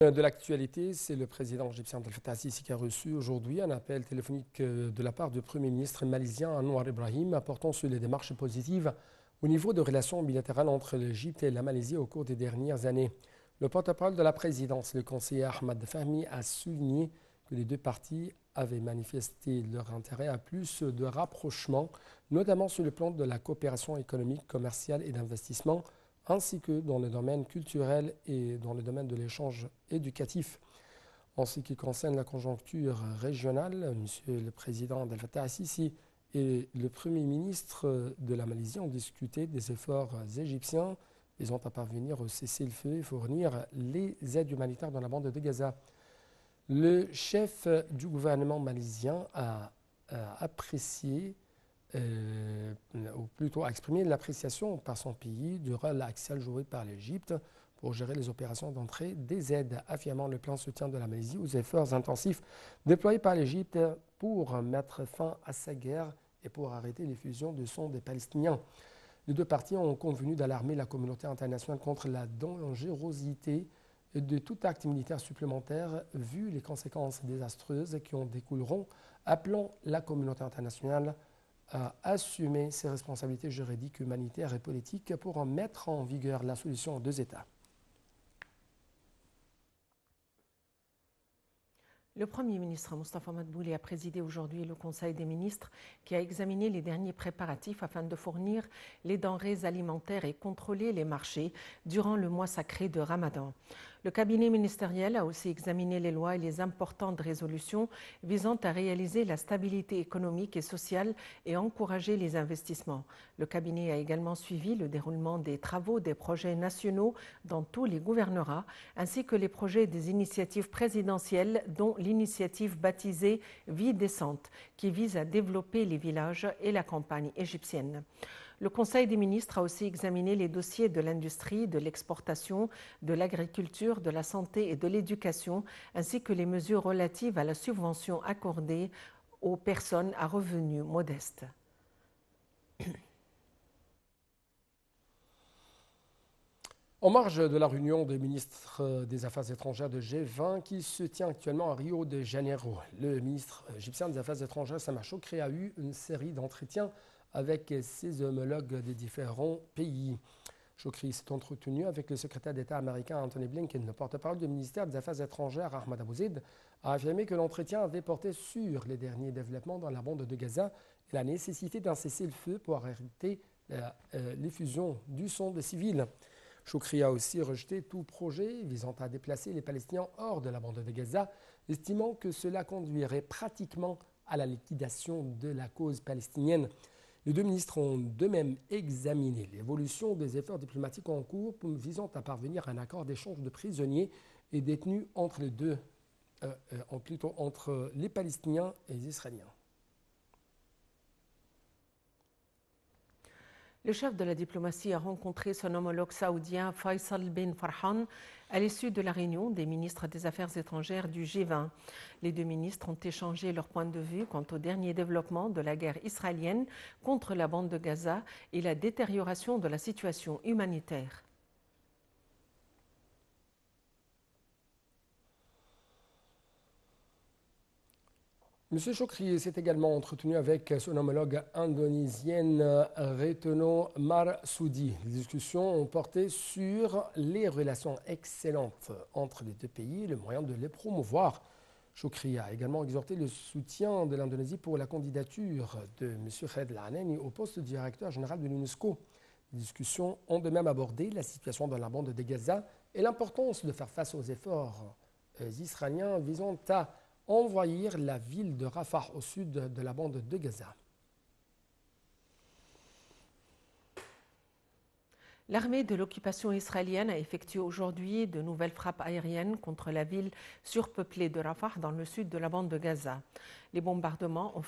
De l'actualité, c'est le président égyptien Abdel Fattah Sisi qui a reçu aujourd'hui un appel téléphonique euh, de la part du Premier ministre malaisien Anwar Ibrahim apportant sur les démarches positives au niveau de relations bilatérales entre l'Égypte et la Malaisie au cours des dernières années. Le porte-parole de la présidence, le conseiller Ahmad Fahmi, a souligné que les deux parties avaient manifesté leur intérêt à plus de rapprochement, notamment sur le plan de la coopération économique, commerciale et d'investissement ainsi que dans le domaine culturel et dans le domaine de l'échange éducatif. En ce qui concerne la conjoncture régionale, M. le Président Abdel Fattah et le Premier ministre de la Malaisie ont discuté des efforts égyptiens visant à parvenir au cessez-le-feu et fournir les aides humanitaires dans la bande de Gaza. Le chef du gouvernement malaisien a apprécié euh, ou plutôt à exprimer l'appréciation par son pays du rôle axial joué par l'Égypte pour gérer les opérations d'entrée des aides, affirmant le plan soutien de la Malaisie aux efforts intensifs déployés par l'Égypte pour mettre fin à sa guerre et pour arrêter l'effusion de son des Palestiniens. Les deux parties ont convenu d'alarmer la communauté internationale contre la dangerosité de tout acte militaire supplémentaire vu les conséquences désastreuses qui en découleront, appelant la communauté internationale à assumer ses responsabilités juridiques, humanitaires et politiques pour mettre en vigueur la solution aux deux États. Le Premier ministre Mustafa Madbouli a présidé aujourd'hui le Conseil des ministres qui a examiné les derniers préparatifs afin de fournir les denrées alimentaires et contrôler les marchés durant le mois sacré de Ramadan. Le cabinet ministériel a aussi examiné les lois et les importantes résolutions visant à réaliser la stabilité économique et sociale et encourager les investissements. Le cabinet a également suivi le déroulement des travaux des projets nationaux dans tous les gouvernorats, ainsi que les projets des initiatives présidentielles, dont l'initiative baptisée Vie décente, qui vise à développer les villages et la campagne égyptienne. Le Conseil des ministres a aussi examiné les dossiers de l'industrie, de l'exportation, de l'agriculture, de la santé et de l'éducation, ainsi que les mesures relatives à la subvention accordée aux personnes à revenus modestes. En marge de la réunion des ministres des Affaires étrangères de G20 qui se tient actuellement à Rio de Janeiro, le ministre égyptien des Affaires étrangères Samar Chokri a eu une série d'entretiens avec ses homologues des différents pays. Chokri s'est entretenu avec le secrétaire d'État américain Anthony Blinken. Le porte-parole du ministère des Affaires étrangères, Ahmad Abouzid, a affirmé que l'entretien avait porté sur les derniers développements dans la bande de Gaza et la nécessité d'un cessez-le-feu pour arrêter euh, l'effusion du son de civils. Choukri a aussi rejeté tout projet visant à déplacer les Palestiniens hors de la bande de Gaza, estimant que cela conduirait pratiquement à la liquidation de la cause palestinienne. Les deux ministres ont d'eux-mêmes examiné l'évolution des efforts diplomatiques en cours visant à parvenir à un accord d'échange de prisonniers et détenus entre les deux, euh, euh, entre les Palestiniens et les Israéliens. Le chef de la diplomatie a rencontré son homologue saoudien Faisal bin Farhan à l'issue de la réunion des ministres des Affaires étrangères du G20. Les deux ministres ont échangé leur point de vue quant au dernier développement de la guerre israélienne contre la bande de Gaza et la détérioration de la situation humanitaire. M. Chokri s'est également entretenu avec son homologue indonésienne Reteno Marsoudi. Les discussions ont porté sur les relations excellentes entre les deux pays et le moyen de les promouvoir. Chokri a également exhorté le soutien de l'Indonésie pour la candidature de M. Khed Laneni au poste de directeur général de l'UNESCO. Les discussions ont de même abordé la situation dans la bande de Gaza et l'importance de faire face aux efforts euh, israéliens visant à envahir la ville de Rafah au sud de la bande de Gaza. L'armée de l'occupation israélienne a effectué aujourd'hui de nouvelles frappes aériennes contre la ville surpeuplée de Rafah dans le sud de la bande de Gaza. Les bombardements ont fait